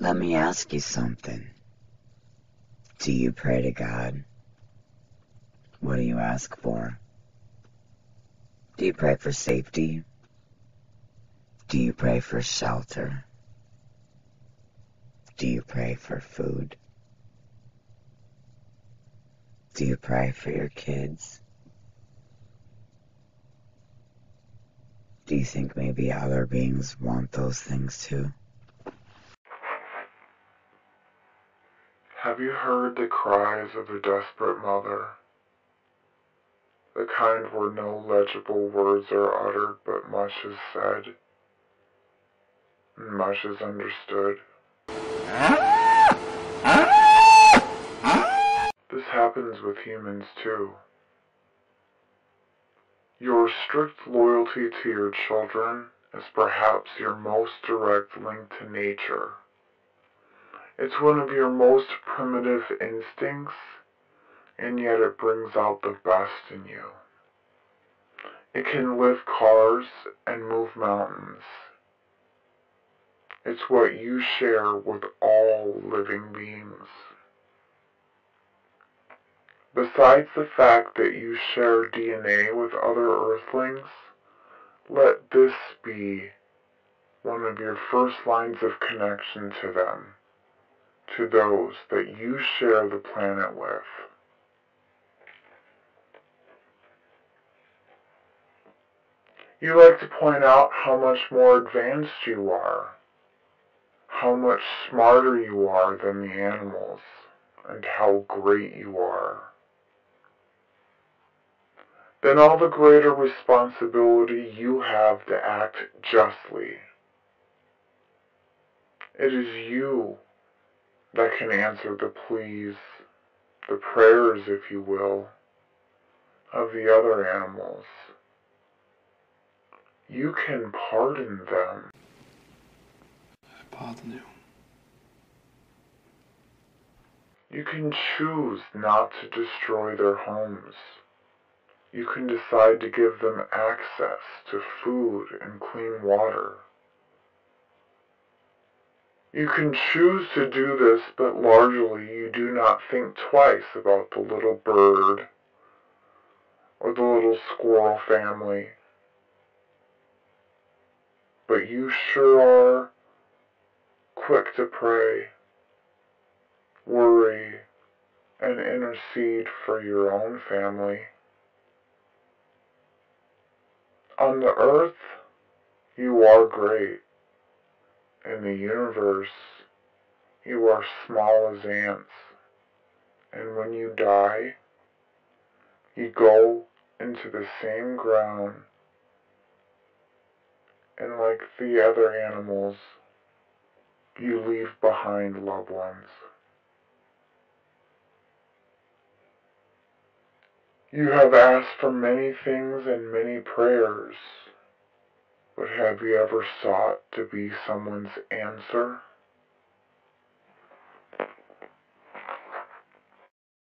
Let me ask you something. Do you pray to God? What do you ask for? Do you pray for safety? Do you pray for shelter? Do you pray for food? Do you pray for your kids? Do you think maybe other beings want those things too? Have you heard the cries of a desperate mother? The kind where no legible words are uttered, but much is said, and much is understood. This happens with humans too. Your strict loyalty to your children is perhaps your most direct link to nature. It's one of your most primitive instincts, and yet it brings out the best in you. It can lift cars and move mountains. It's what you share with all living beings. Besides the fact that you share DNA with other Earthlings, let this be one of your first lines of connection to them, to those that you share the planet with. You like to point out how much more advanced you are, how much smarter you are than the animals, and how great you are then all the greater responsibility you have to act justly. It is you that can answer the pleas, the prayers, if you will, of the other animals. You can pardon them. I pardon you. You can choose not to destroy their homes. You can decide to give them access to food and clean water. You can choose to do this, but largely you do not think twice about the little bird or the little squirrel family. But you sure are quick to pray, worry, and intercede for your own family. On the earth, you are great. In the universe, you are small as ants. And when you die, you go into the same ground. And like the other animals, you leave behind loved ones. You have asked for many things and many prayers, but have you ever sought to be someone's answer?